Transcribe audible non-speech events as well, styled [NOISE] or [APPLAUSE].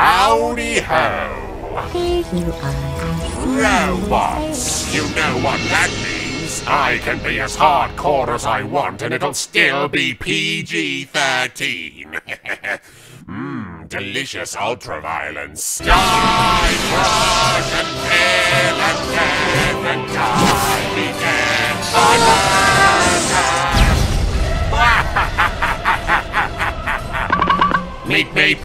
Howdy ho! Here you are. Robots! You know what that means? I can be as hardcore as I want and it'll still be PG-13. Mmm, [LAUGHS] delicious ultraviolence. Die, crush, and kill, and death, and die, be dead, by! Meet me